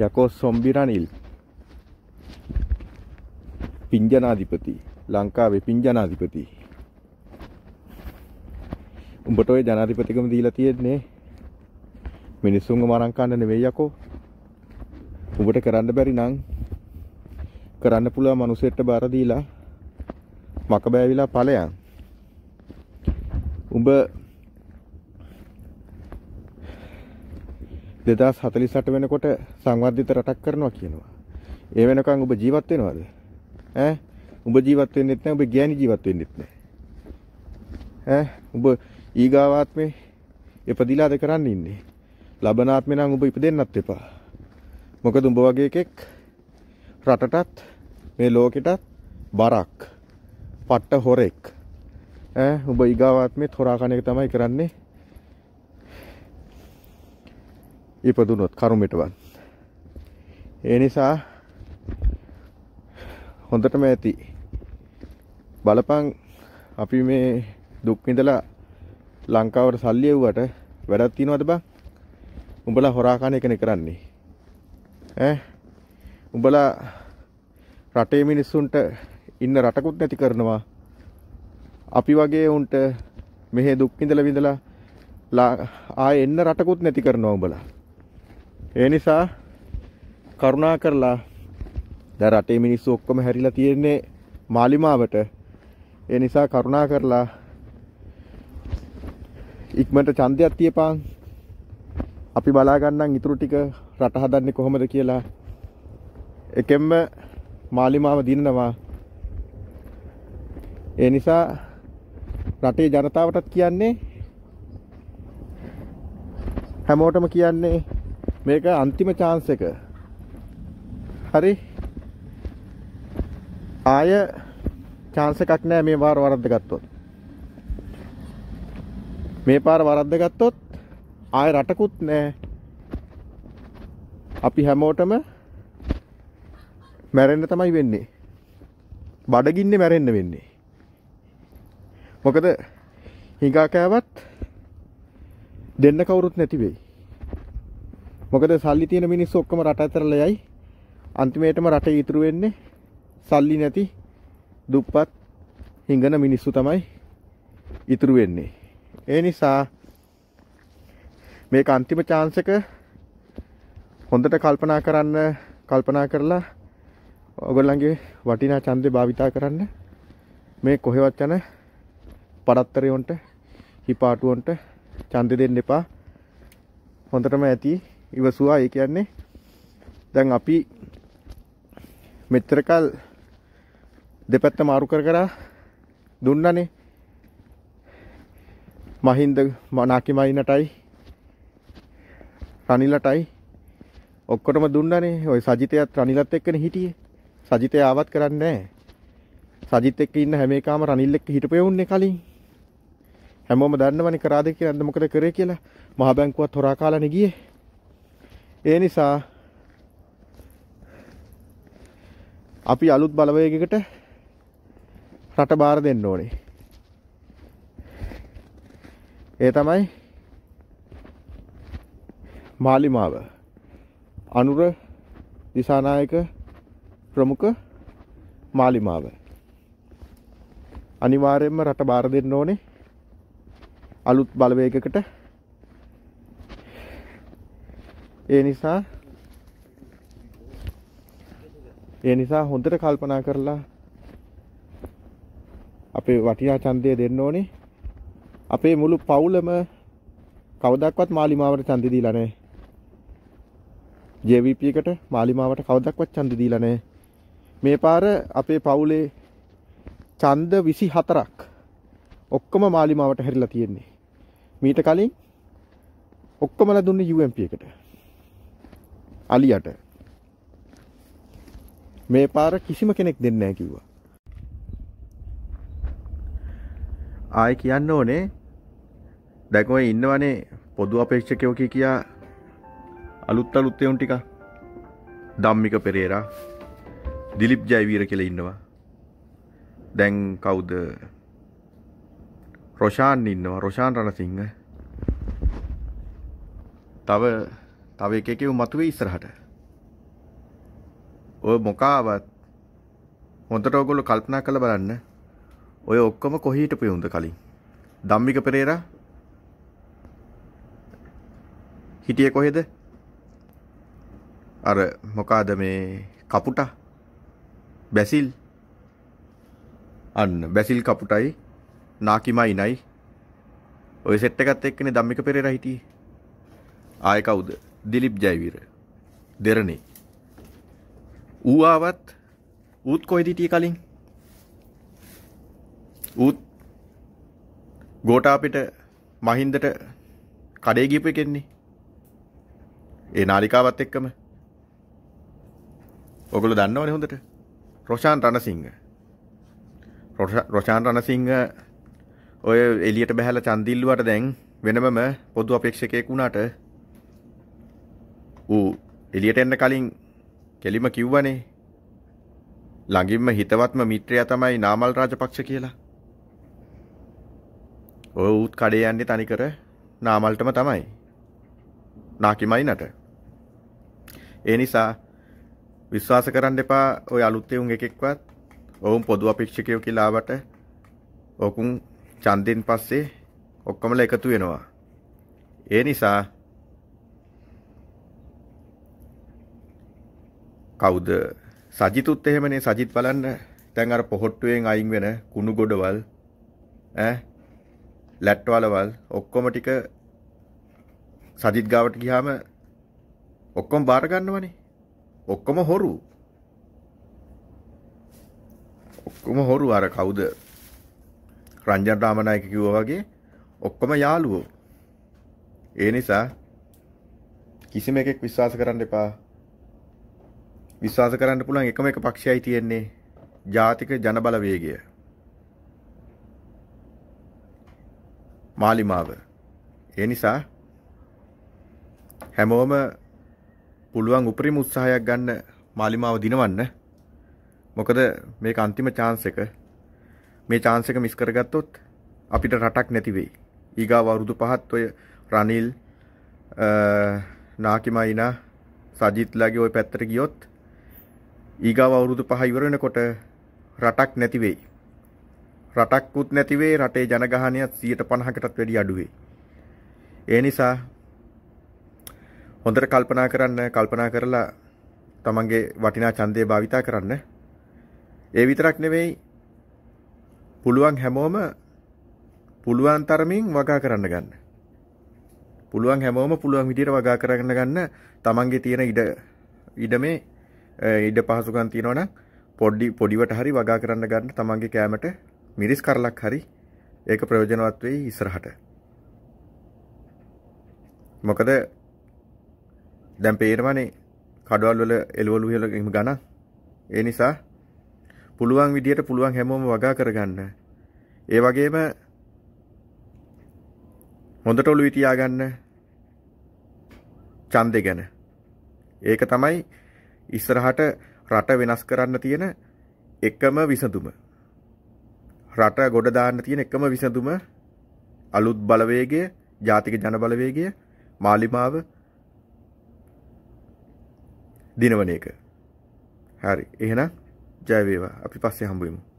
යකෝ සොම්බිරනිල් පිංජනාධිපති ලංකාවේ පිංජනාධිපති උඹට ඔය ජනාධිපතිකම දීලා තියෙන්නේ මිනිස්සුන්ව මරන් කන්න නෙවෙයි යකෝ. උඹට කරන්න බැරි නම් කරන්න පුළුවන් මිනිසෙක්ට බාර දීලා මක බෑවිලා ඵලයන්. උඹ 2048 වෙනකොට සංවර්ධිත රටක් කරනවා කියනවා. ඒ වෙනකන් ඔබ ජීවත් වෙනවද? ඈ? උඹ ජීවත් වෙන්නෙත් නැහැ, ඔබ ගෑණි ජීවත් වෙන්නෙත් නැහැ. ඈ? උඹ ඊගාවාත්මේ ඉපදිලාද කරන්න ඉන්නේ. ලබනාත්මේ නම් උඹ ඉපදෙන්නත් එපා. මොකද උඹ වගේ එකෙක් රටටත් මේ ලෝකෙටත් බරක්. පට්ට හොරෙක්. ඈ උඹ ඊගාවාත්මේ හොරා කන එක තමයි කරන්නේ. ඉපදුනොත් කරුමෙටවත්. ඒ නිසා හොඳටම ඇති. බලපං අපි මේ දුක් විඳලා ලංකාවට සල්ලි එව්වට වැඩක් තියනවද බං? උඹලා හොරා කන එකනේ කරන්නේ. ඈ උඹලා රටේ මිනිස්සුන්ට ඉන්න රටකුත් නැති කරනවා. අපි වගේ උන්ට මෙහෙ දුක් විඳලා විඳලා ආයෙ එන්න රටකුත් නැති කරනවා උඹලා. ඒ නිසා කරුණා කරලා දැන් රටේ මිනිස්සු ඔක්කොම හැරිලා තියෙන්නේ මාලිමාවට. ඒ නිසා කරුණා කරලා ඉක්මනට ඡන්දයක් තියපන්. අපි බලා ගන්නම් ඉතුරු ටික රට හදන්නේ කොහොමද කියලා. එකෙන්ම මාලිමාව දිනනවා. ඒ නිසා රටේ ජනතාවටත් කියන්නේ හැමෝටම කියන්නේ මේක අන්තිම chance එක. හරි. ආය chance එකක් නෑ මේ වාර වරද්ද ගත්තොත්. මේ පාර වරද්ද ගත්තොත් ආය රටකුත් නෑ. අපි හැමෝටම මැරෙන්න තමයි වෙන්නේ. බඩගින්නේ මැරෙන්න වෙන්නේ. මොකද හිඟා කෑවත් දෙන්න කවුරුත් නැති වෙයි. මොකද සල්ලි තියෙන මිනිස්සු ඔක්කොම රට ඇතරලා යයි. අන්තිමේටම රටේ ඉතුරු වෙන්නේ සල්ලි නැති දුප්පත් හිඟන මිනිස්සු තමයි ඉතුරු වෙන්නේ. ඒ නිසා මේක අන්තිම chance එක හොඳට කල්පනා කරන්න කල්පනා කරලා ඔයගොල්ලන්ගේ වටිනා ඡන්දේ භාවිතා කරන්න මේ කොහෙවත් යන පඩත්තරයොන්ට හිපාටුවන්ට ඡන්දෙ දෙන්න එපා හොඳටම ඇති ඉවසුවා. ඒ කියන්නේ දැන් අපි මෙච්චරකල් දෙපැත්ත මාරු කර කර දුන්නනේ. මහින්ද නාකි මයිනටයි රනිලටයි ඔක්කොටම දුන්නනේ. ওই සජිතයත් රනිලත් එක්කනේ හිටියේ. සජිතය ආවත් කරන්නේ නැහැ. සජිත් එක්ක ඉන්න හැම එකම රනිල් එක්ක හිටපෙවුන්නේ කලින්. හැමෝම දන්නවනේ කරාද කියලා. මොකද කරේ කියලා. මහ බැංකුවත් හොරා කාලානේ ගියේ ඒ නිසා අපි අලුත් බලවේගයකට රට බාර දෙන්න ඕනේ. ඒ තමයි මාලිමාව. අනුර දිසානායක ප්‍රමුඛ මාලිමාව. අනිවාර්යයෙන්ම රට බාර දෙන්න ඕනේ. අලුත් බලවේගයකට ඒ නිසා ඒ නිසා හොඳට කල්පනා කරලා අපේ වටිනා ඡන්දය දෙන්න ඕනේ. අපේ මුළු පවුලම කවදාවත් මාලිමාවට ඡන්දෙ දීලා නැහැ. JVP එකට මාලිමාවට කවදාවත් ඡන්දෙ දීලා නැහැ. මේ පාර අපේ පවුලේ ඡන්ද 24ක් ඔක්කොම මාලිමාවට හැරිලා තියෙන්නේ. මීට කලින් ඔක්කොමලා දුන්නේ UMP එකට. අලියට මේ පාර කිසිම කෙනෙක් දෙන්නේ නැහැ කිව්වා. ආයි කියන්න ඕනේ දැන් ඔය ඉන්නවනේ පොදු අපේක්ෂකයෝ කිය කියා අලුත් අලුත් එවුන් ටික ධම්මික පෙරේරා දිලිප් ජයවීර කියලා ඉන්නවා. දැන් කවුද? රොෂාන් ඉන්නවා. රොෂාන් රණසිංහ. තව තව එකකෙව මතුවේ ඉස්සරහට. ඔය මොකාවත් හොඳට ඔයගොල්ලෝ කල්පනා කරලා බලන්න. ඔය ඔක්කොම කොහේ හිටපු උන්ද කලින්? ධම්මික පෙරේරා හිටියේ කොහෙද? අර මොකාද මේ කපුටා බැසිල් අන්න බැසිල් කපුටයි නාකිමයි නයි ඔය සෙට් එකත් එක්කනේ ධම්මික පෙරේරා හිටියේ ආයේ කවුද දිලිප් ජයවීර දෙරණේ. ඌ ආවත් ඌත් කොහෙද හිටියේ කලින්? ඌත් ගෝඨාපිට මහින්දට කඩේ ගියපු එකෙන්නේ ඒ නාලිකාවත් එක්කම. ඔගොල්ලෝ දන්නවනේ හොඳට. රොෂාන් රණසිංහ. රොෂාන් රණසිංහ ඔය එලියට බැහැලා චන්දිල්ලුවට දැන් වෙනමම පොදු අපේක්ෂකයෙක් වුණාට ඌ එලියට එන්න කලින් කෙලිම කිව්වනේ ළඟින්ම හිතවත්ම මිත්‍රයා තමයි නාමල් රාජපක්ෂ කියලා. ඔය ඌත් කඩේ යන්නේ තනිකර නාමල්ටම තමයි. නාකිමයිනට. ඒ නිසා විශ්වාස කරන්න එපා ඔය අලුත් එවුන් එකෙක්වත් ඔවුන් පොදු අපේක්ෂකයෝ කියලා ආවට ඔකුන් ඡන්දෙන් පස්සේ ඔක්කොමලා එකතු වෙනවා. ඒ නිසා කවුද? සජිතුත් එහෙමනේ. සජිත් බලන්න. දැන් අර පොහොට්ටුවෙන් අයින් වෙන කුණු ගොඩවල් ඈ ලැට්වලවල් ඔක්කොම ටික සජිත් ගාවට ගියාම ඔක්කොම බාර ගන්නවනේ. ඔක්කොම හොරු. ඔක්කොම හොරු. අර කවුද? රංජන් රාමනායක කිව්වා වගේ ඔක්කොම යාළුවෝ. ඒ නිසා කිසිම එකෙක් විශ්වාස කරන්න එපා. විශ්වාස කරන්න පුළුවන් එකම එක පක්ෂයයි තියෙන්නේ ජාතික ජනබලවේගය මාලිමාව. ඒ නිසා හැමෝම පුළුවන් උපරිම උත්සාහයක් ගන්න මාලිමාව දිනවන්න. මොකද මේක අන්තිම chance එක. මේ chance එක මිස් කරගත්තොත් අපිට රටක් නැති වෙයි. ඊගාව අවුරුදු පහත් ඔය රනිල් නාකිමයිනා සජිත්ලාගේ ওই පැත්තට ගියොත් ඊගාව අවුරුදු පහ ඉවර වෙනකොට රටක් නැති වෙයි. රටක්කුත් නැති වෙයි රටේ ජනගහනය 150කටත් වැඩි අඩු වෙයි. ඒ නිසා හොඳට කල්පනා කරන්න කල්පනා කරලා තමන්ගේ වටිනා ඡන්දය භාවිතා කරන්න. ඒ විතරක් නෙවෙයි පුළුවන් හැමෝම පුළුවන් තරමින් වගා කරන්න ගන්න. පුළුවන් හැමෝම පුළුවන් විදිහට වගා කරගෙන ගන්න තමන්ගේ තියෙන ඉඩ ඉඩමේ ඉඩ පහසුකම් තියෙනවා නම් පොඩි පොඩිවට හරි වගා කරන්න ගන්න තමන්ගේ කෑමට මිරිස් කරලක් හරි ඒක ප්‍රයෝජනවත් වෙයි ඉස්සරහට. මොකද දැන් පේනවනේ කඩවල් වල එළවලු වල ගණන්. ඒ නිසා පුළුවන් විදියට පුළුවන් හැමෝම වගා කරගන්න. ඒ වගේම හොඳට ඔළුවේ තියාගන්න ඡන්දේ ගැන. ඒක තමයි ඉස්සරහට රට වෙනස් කරන්න තියෙන එකම විසඳුම. රට ගොඩ දාන්න තියෙන එකම විසඳුම අලුත් බලවේගය, ජාතික ජන බලවේගය, මාලිමාව දිනවන එක. හරි. එහෙනම් ජය වේවා. අපි පස්සේ හම්බ වෙමු.